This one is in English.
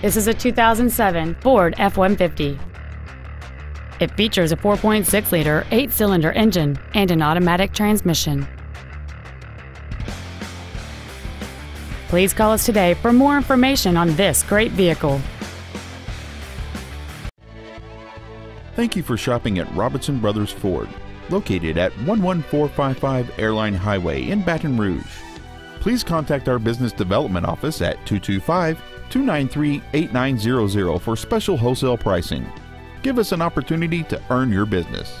This is a 2007 Ford F-150. It features a 4.6-liter eight-cylinder engine and an automatic transmission. Please call us today for more information on this great vehicle. Thank you for shopping at Robinson Brothers Ford, located at 11455 Airline Highway in Baton Rouge. Please contact our business development office at 225 293 8900 for special wholesale pricing. Give us an opportunity to earn your business.